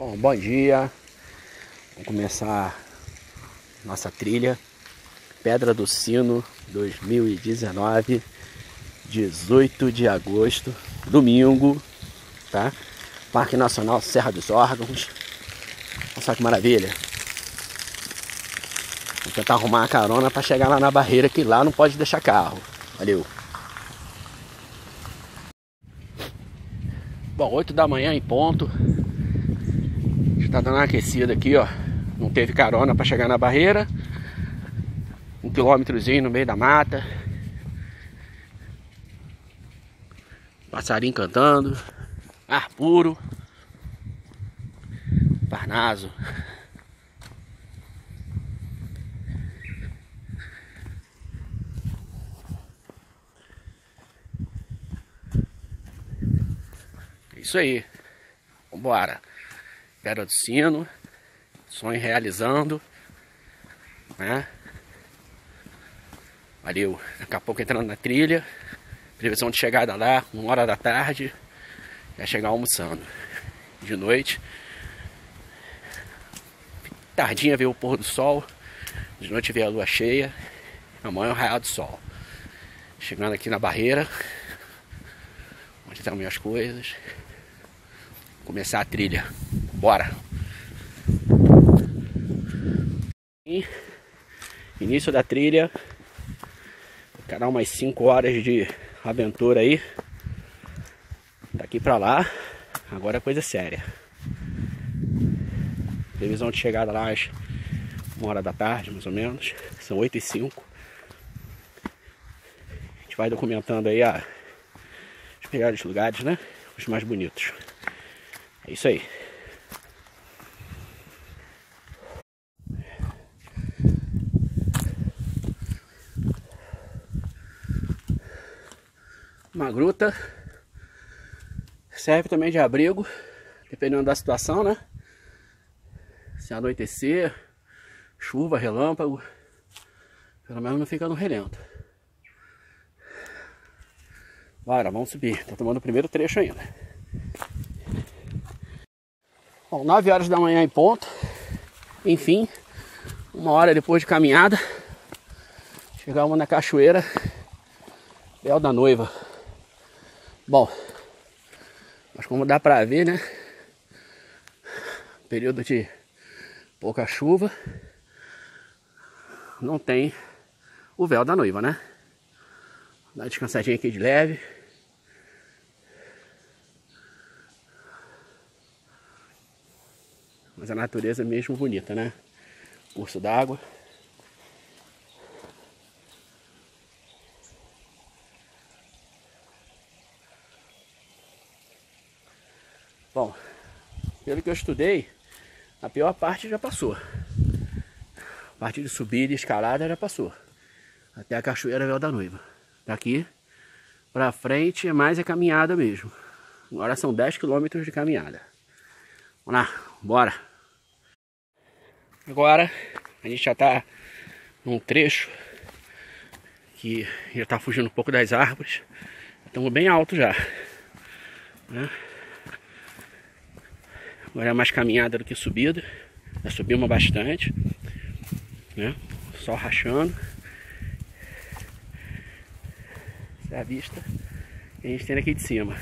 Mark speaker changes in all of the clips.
Speaker 1: Bom, bom dia. Vamos começar nossa trilha Pedra do Sino 2019, 18 de agosto, domingo, tá? Parque Nacional Serra dos Órgãos. Olha só que maravilha. Vou tentar arrumar a carona para chegar lá na barreira que lá não pode deixar carro. Valeu. Bom, 8 da manhã em ponto. Está dando uma aquecida aqui, ó. Não teve carona para chegar na barreira. Um quilômetrozinho no meio da mata. Passarinho cantando. Ar puro. Parnaso. Isso aí. Vambora. Pedra do Sino. Sonho realizando. Né? Valeu. Daqui a pouco entrando na trilha. Previsão de chegada lá, uma hora da tarde. Vai chegar almoçando. De noite. Tardinha ver o pôr do sol. De noite ver a lua cheia. Amanhã é o raiar do sol. Chegando aqui na barreira. Onde estão minhas coisas. Começar a trilha. Bora! Início da trilha. Ficará umas 5 horas de aventura aí. Daqui pra lá. Agora é coisa séria. Previsão de chegada lá às 1 hora da tarde, mais ou menos. São 8 e 5. A gente vai documentando aí a, os melhores lugares, né? Os mais bonitos. É isso aí. Gruta. Serve também de abrigo, dependendo da situação, né? Se anoitecer, chuva, relâmpago, pelo menos não fica no relento. Bora, vamos subir. Tô tomando o primeiro trecho ainda. Bom, 9 horas da manhã em ponto. Enfim, uma hora depois de caminhada, chegamos na cachoeira Bel da Noiva. Bom, mas como dá pra ver, né? Período de pouca chuva, não tem o véu da noiva, né? Dá uma descansadinha aqui de leve. Mas a natureza é mesmo bonita, né? Curso d'água. Bom, pelo que eu estudei, a pior parte já passou. A parte de subida e escalada já passou. Até a Cachoeira Véu da Noiva. Daqui pra frente é mais a caminhada mesmo. Agora são 10 quilômetros de caminhada. Vamos lá, bora! Agora a gente já tá num trecho que já tá fugindo um pouco das árvores. Estamos bem alto já. Né? Agora é mais caminhada do que subida. Já subimos bastante. Né? Só rachando. Essa é a vista que a gente tem aqui de cima.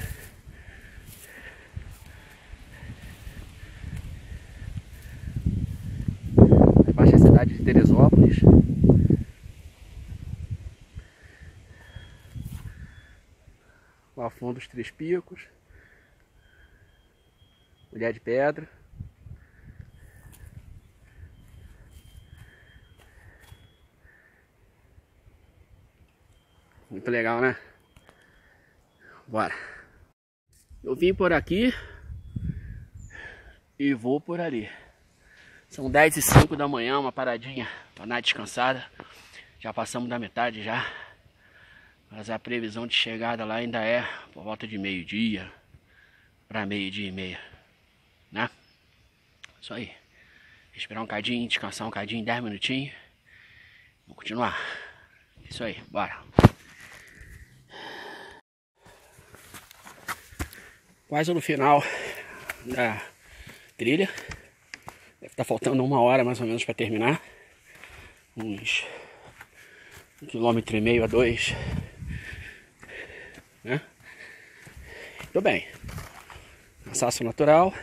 Speaker 1: Abaixo é a cidade de Teresópolis. Lá fundo os Três Picos. Mulher de Pedra. Muito legal, né? Bora. Eu vim por aqui e vou por ali. São 10 e 5 da manhã, uma paradinha para dar descansada. Já passamos da metade já. Mas a previsão de chegada lá ainda é por volta de meio-dia para meio-dia e meia? Isso aí. Esperar um cadinho, descansar um cadinho, 10 minutinhos. Vamos continuar. Isso aí, bora. Quase no final da trilha. Deve estar tá faltando uma hora mais ou menos para terminar. Uns um quilômetro e meio a dois. Né? Tô bem. Cansaço natural.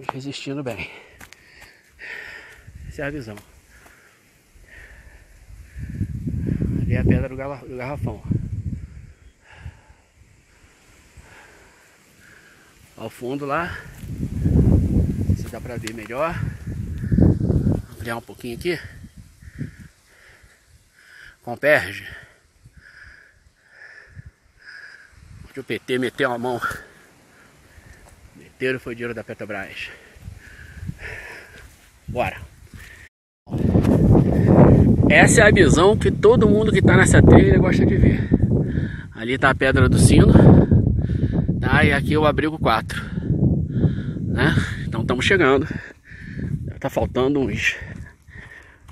Speaker 1: Resistindo bem. Essa é a visão. Ali é a pedra do garrafão. Ao fundo lá, se dá pra ver melhor. Vou ampliar um pouquinho aqui. Comperge. Onde o PT meteu a mão. Meteram foi dinheiro da Petrobras. Bora. Essa é a visão que todo mundo que está nessa trilha gosta de ver. Ali está a Pedra do Sino. Tá? E aqui é o Abrigo 4. Né? Então estamos chegando. Tá faltando uns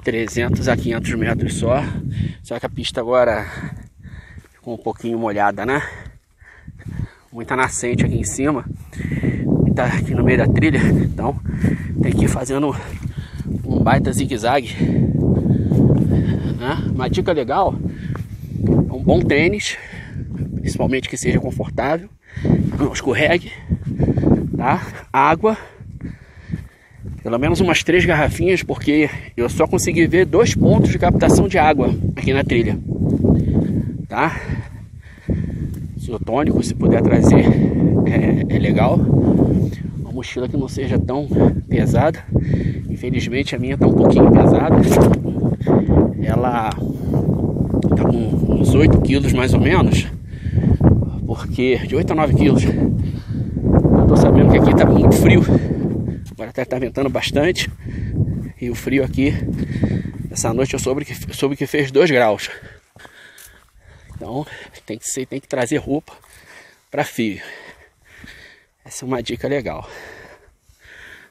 Speaker 1: 300 a 500 metros só. Só que a pista agora ficou um pouquinho molhada, né? Muita nascente aqui em cima. Tá aqui no meio da trilha. Então tem que ir fazendo um baita zigue-zague. Né? Uma dica legal, um bom tênis, principalmente que seja confortável, não escorregue, tá? Água, pelo menos umas três garrafinhas, porque eu só consegui ver dois pontos de captação de água aqui na trilha, tá? Isotônico, se puder trazer, é, é legal mochila que não seja tão pesada. Infelizmente a minha tá um pouquinho pesada. Ela tá com uns 8 quilos mais ou menos. Porque de 8 a 9 quilos. Eu tô sabendo que aqui tá muito frio. Agora até tá ventando bastante. E o frio aqui, essa noite eu soube que, soube que fez 2 graus. Então tem que, ser, tem que trazer roupa para frio. Essa é uma dica legal.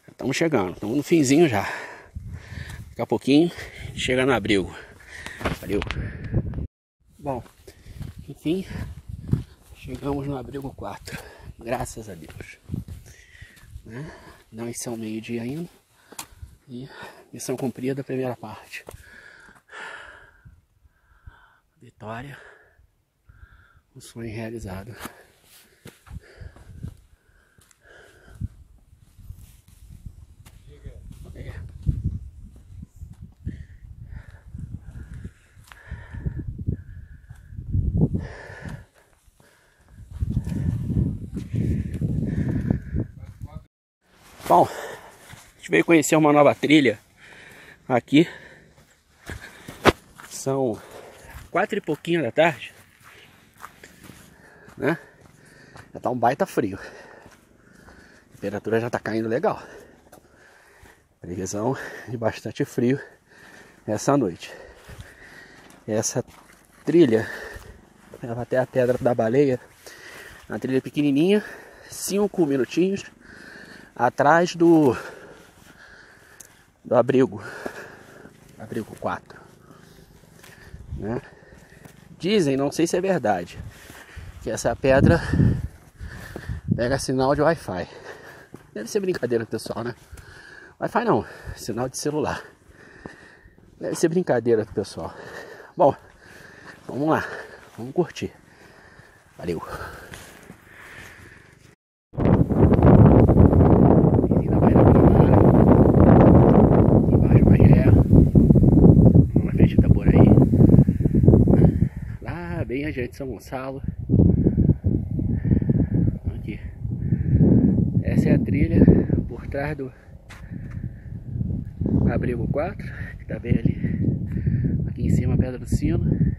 Speaker 1: Estamos chegando, estamos no finzinho já. Daqui a pouquinho chega no abrigo. Valeu. Bom, enfim, chegamos no abrigo 4. Graças a Deus. Né? Não são meio-dia ainda. E missão cumprida primeira parte. Vitória. Um sonho realizado. Bom, a gente veio conhecer uma nova trilha aqui. São quatro e pouquinho da tarde. Né? Já tá um baita frio. A temperatura já tá caindo legal. Previsão de bastante frio essa noite. Essa trilha leva até a Pedra da Baleia. Uma trilha pequenininha, cinco minutinhos atrás do do abrigo abrigo 4 né? dizem, não sei se é verdade que essa pedra pega sinal de Wi-Fi. Deve ser brincadeira pessoal, né? Wi-Fi não, sinal de celular. Deve ser brincadeira pessoal. Bom, vamos lá vamos curtir. Valeu. Jardim de São Gonçalo. Aqui. Essa é a trilha por trás do abrigo 4, que tá bem ali. Aqui em cima a Pedra do Sino.